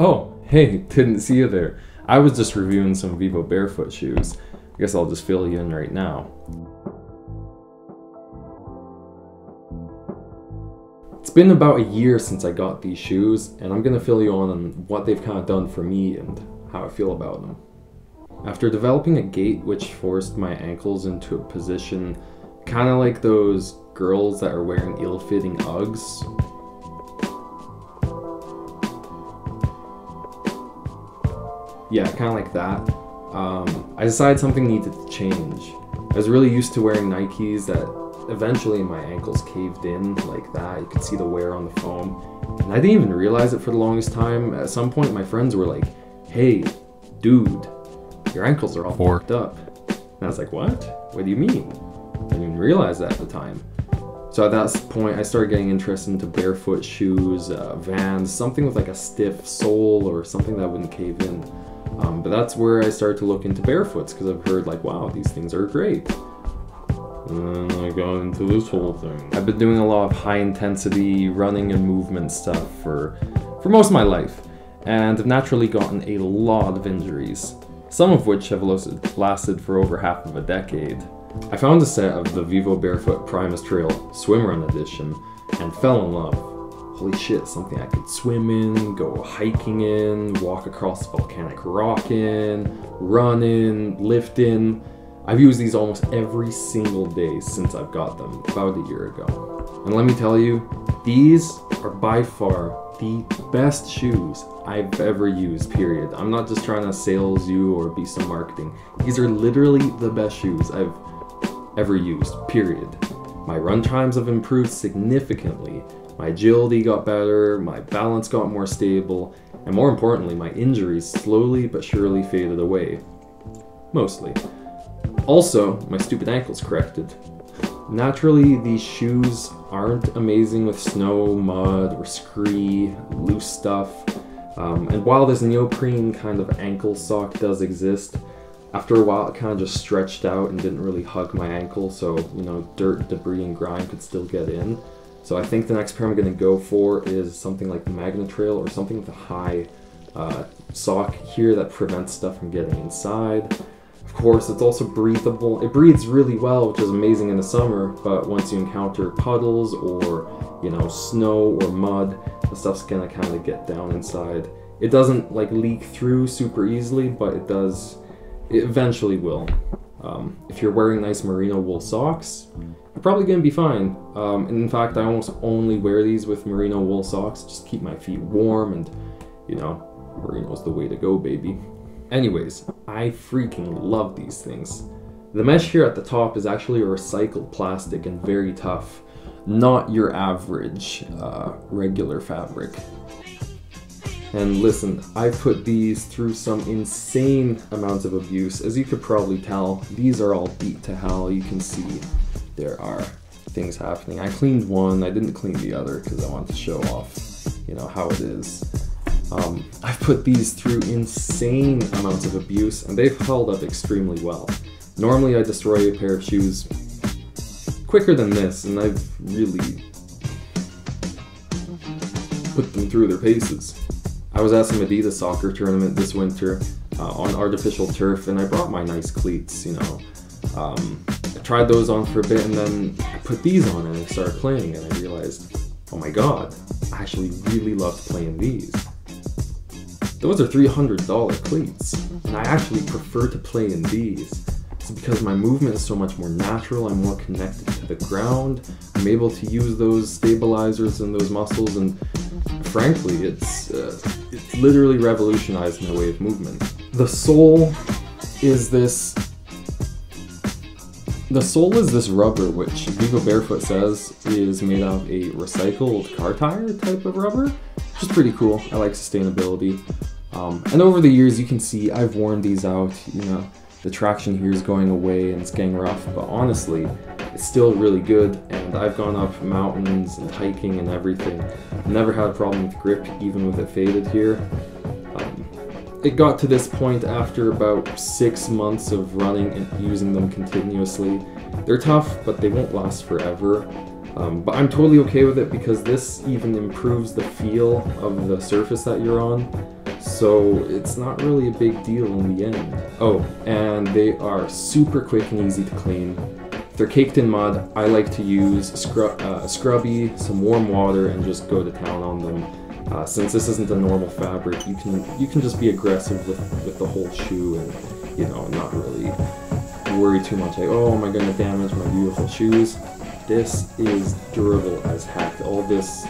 Oh, hey, didn't see you there. I was just reviewing some Vivobarefoot shoes. I guess I'll just fill you in right now. It's been about a year since I got these shoes, and I'm gonna fill you on on what they've kind of done for me and how I feel about them. After developing a gait which forced my ankles into a position kind of like those girls that are wearing ill-fitting Uggs, yeah, kind of like that. Um, I decided something needed to change. I was really used to wearing Nikes that eventually my ankles caved in like that. You could see the wear on the foam. And I didn't even realize it for the longest time. At some point, my friends were like, hey, dude, your ankles are all Four. fucked up. And I was like, what? What do you mean? I didn't even realize that at the time. So at that point, I started getting interested into barefoot shoes, uh, Vans, something with like a stiff sole or something that wouldn't cave in. Um, but that's where I started to look into barefoots because I've heard like, wow, these things are great. And then I got into this whole thing. I've been doing a lot of high intensity running and movement stuff for for most of my life, and I've naturally gotten a lot of injuries, some of which have lasted, lasted for over half of a decade. I found a set of the Vivobarefoot Primus Trail Swim Run Edition and fell in love. Holy shit, something I could swim in, go hiking in, walk across volcanic rock in, run in, lift in. I've used these almost every single day since I've got them, about a year ago. And let me tell you, these are by far the best shoes I've ever used, period. I'm not just trying to sales you or be some marketing. These are literally the best shoes I've ever used, period. My run times have improved significantly. My agility got better, my balance got more stable, and more importantly, my injuries slowly but surely faded away. Mostly. Also, my stupid ankles corrected. Naturally, these shoes aren't amazing with snow, mud, or scree, loose stuff. Um, and while this neoprene kind of ankle sock does exist, after a while it kind of just stretched out and didn't really hug my ankle, so you know, dirt, debris, and grime could still get in. So I think the next pair I'm going to go for is something like the Magna Trail or something with a high uh, sock here that prevents stuff from getting inside. Of course, it's also breathable. It breathes really well, which is amazing in the summer, but once you encounter puddles or, you know, snow or mud, the stuff's gonna kind of get down inside. It doesn't like leak through super easily, but it does, it eventually will. Um, if you're wearing nice merino wool socks, you're probably gonna be fine. Um, and in fact, I almost only wear these with merino wool socks, just keep my feet warm and, you know, merino's the way to go, baby. Anyways, I freaking love these things. The mesh here at the top is actually a recycled plastic and very tough, not your average uh, regular fabric. And listen, I put these through some insane amounts of abuse. As you could probably tell, these are all beat to hell. You can see there are things happening. I cleaned one, I didn't clean the other because I wanted to show off, you know, how it is. Um, I've put these through insane amounts of abuse and they've held up extremely well. Normally I destroy a pair of shoes quicker than this and I've really put them through their paces. I was at some Adidas soccer tournament this winter uh, on artificial turf and I brought my nice cleats, you know. Um, I tried those on for a bit and then I put these on and I started playing and I realized, oh my god, I actually really loved playing these. Those are $300 cleats, and I actually prefer to play in these. It's because my movement is so much more natural, I'm more connected to the ground, I'm able to use those stabilizers and those muscles, and frankly, it's, uh, literally revolutionized my way of movement. The sole is this the sole is this rubber, which Vivobarefoot says is made out of a recycled car tire type of rubber, which is pretty cool. I like sustainability. Um, and over the years, you can see I've worn these out. You know, the traction here is going away and it's getting rough, but honestly, it's still really good. And I've gone up mountains and hiking and everything. Never had a problem with grip, even with it faded here. Um, it got to this point after about six months of running and using them continuously. They're tough, but they won't last forever. Um, but I'm totally okay with it because this even improves the feel of the surface that you're on. So it's not really a big deal in the end. Oh, and they are super quick and easy to clean. They're caked in mud, I like to use scrub, uh, scrubby, some warm water, and just go to town on them. Uh, since this isn't a normal fabric, you can you can just be aggressive with, with the whole shoe and you know not really worry too much like oh am I gonna damage my beautiful shoes. This is durable as heck. All this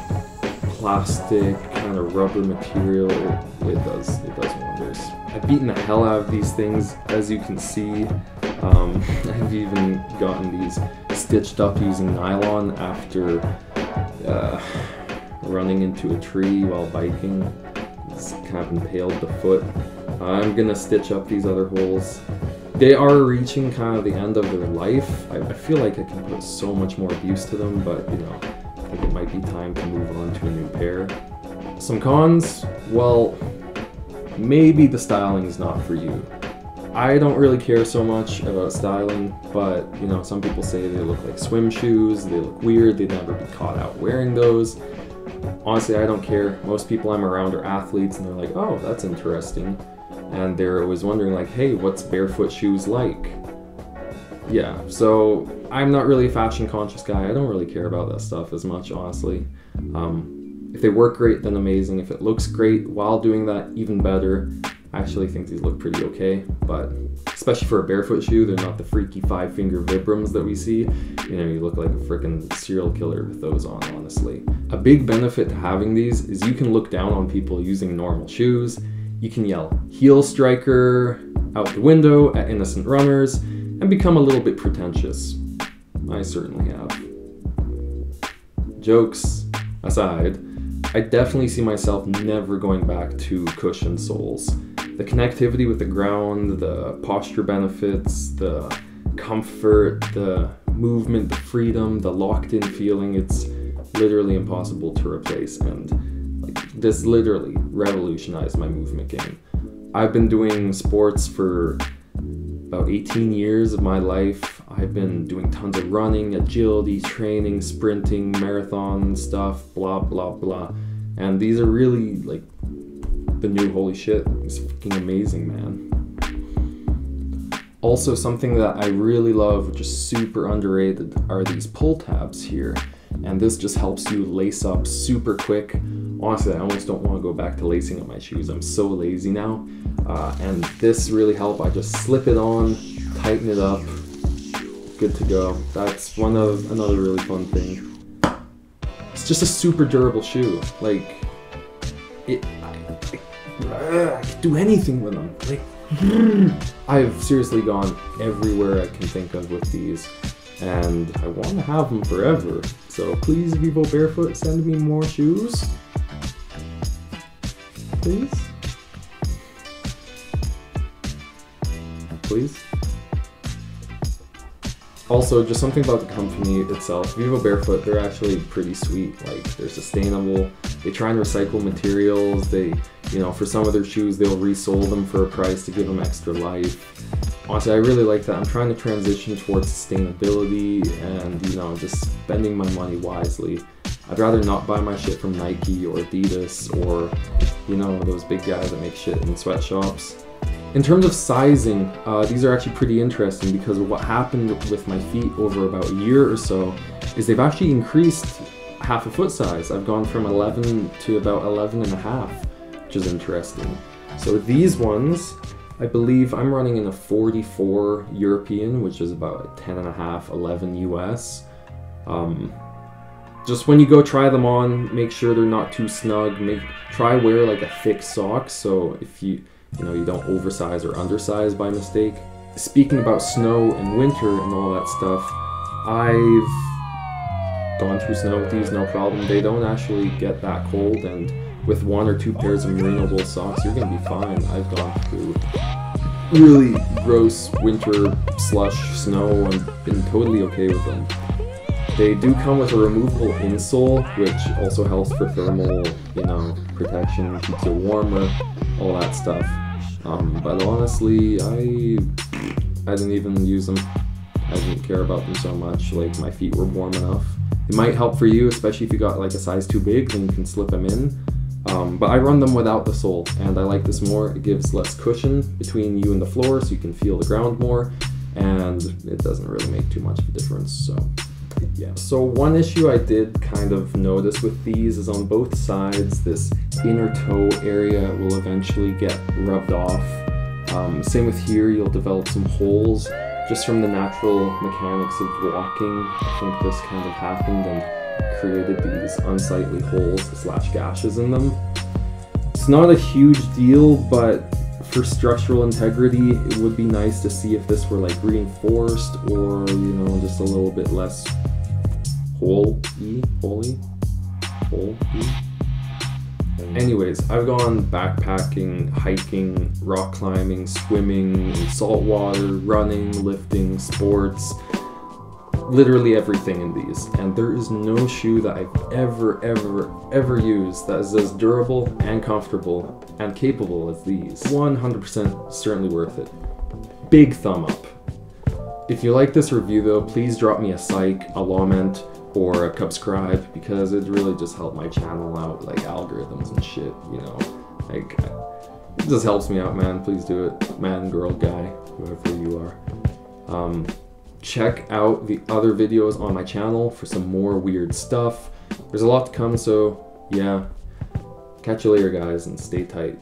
plastic kind of rubber material, it, does it does wonders. I've beaten the hell out of these things, as you can see. Um, I've even gotten these stitched up using nylon after. Uh, running into a tree while biking. It's kind of impaled the foot. I'm gonna stitch up these other holes. They are reaching kind of the end of their life. I, I feel like I can put so much more abuse to them, but you know, think it might be time to move on to a new pair. Some cons, well, maybe the styling is not for you. I don't really care so much about styling, but you know, some people say they look like swim shoes, they look weird, they'd never be caught out wearing those honestly, I don't care. Most people I'm around are athletes, and they're like, "Oh, that's interesting," and they're always wondering, like, "Hey, what's barefoot shoes like?" Yeah, so I'm not really a fashion conscious guy. I don't really care about that stuff as much, honestly. Um, if they work great, then amazing. If it looks great while doing that, even better. I actually think these look pretty okay, but especially for a barefoot shoe, they're not the freaky five finger Vibrams that we see. You know, you look like a freaking serial killer with those on, honestly. A big benefit to having these is you can look down on people using normal shoes. You can yell heel striker out the window at innocent runners and become a little bit pretentious. I certainly have. Jokes aside, I definitely see myself never going back to cushion soles the connectivity with the ground, the posture benefits, the comfort, the movement, the freedom, the locked in feeling, it's literally impossible to replace. And like, this literally revolutionized my movement game. I've been doing sports for about 18 years of my life. I've been doing tons of running, agility, training, sprinting, marathon stuff, blah, blah, blah. And these are really like the new holy shit. It's fucking amazing, man. Also, something that I really love, which is super underrated, are these pull tabs here. And this just helps you lace up super quick. Honestly, I almost don't want to go back to lacing up my shoes. I'm so lazy now. Uh, and this really helped. I just slip it on, tighten it up, good to go. That's one of another really fun thing. It's just a super durable shoe. Like, it, I can do anything with them. Like, I've seriously gone everywhere I can think of with these, and I want to have them forever. So please, Vivobarefoot, send me more shoes. Please? Please? Also, just something about the company itself. Vivobarefoot, they're actually pretty sweet. Like, they're sustainable. They try and recycle materials. They you know, for some of their shoes, they'll resole them for a price to give them extra life. Honestly, I really like that. I'm trying to transition towards sustainability and, you know, just spending my money wisely. I'd rather not buy my shit from Nike or Adidas or, you know, those big guys that make shit in sweatshops. In terms of sizing, uh, these are actually pretty interesting because what happened with my feet over about a year or so is they've actually increased half a foot size. I've gone from 11 to about 11 and a half which is interesting. So these ones, I believe I'm running in a 44 European, which is about 10 and a half, 11 US. Um, just when you go try them on, make sure they're not too snug. Make try wear like a thick sock, so if you you know you don't oversize or undersize by mistake. Speaking about snow and winter and all that stuff, I've gone through snow with these no problem. They don't actually get that cold and with one or two pairs of merino wool socks, you're gonna be fine. I've gone through really gross winter slush, snow, and been totally okay with them. They do come with a removable insole, which also helps for thermal, you know, protection, keeps it warmer, all that stuff. Um, but honestly, I I didn't even use them. I didn't care about them so much. Like my feet were warm enough. It might help for you, especially if you got like a size too big, then you can slip them in. Um, but I run them without the sole, and I like this more. It gives less cushion between you and the floor, so you can feel the ground more, and it doesn't really make too much of a difference. So, yeah. So one issue I did kind of notice with these is on both sides, this inner toe area will eventually get rubbed off. Um, same with here, you'll develop some holes just from the natural mechanics of walking. I think this kind of happened and created these unsightly holes slash gashes in them. It's not a huge deal, but for structural integrity, it would be nice to see if this were like reinforced or, you know, just a little bit less hole-y, holy, hole-y. Anyways, I've gone backpacking, hiking, rock climbing, swimming, salt water, running, lifting, sports, literally everything in these. And there is no shoe that I've ever, ever, ever used that is as durable and comfortable and capable as these. 100% certainly worth it. Big thumb up. If you like this review though, please drop me a psych, a lament, or a subscribe because it really just helped my channel out, like algorithms and shit, you know. Like, it just helps me out, man. Please do it. Man, girl, guy, whoever you are. Um, check out the other videos on my channel for some more weird stuff. There's a lot to come, so yeah. Catch you later, guys, and stay tight.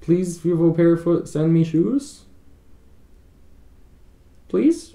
Please, Vivobarefoot, send me shoes? Please?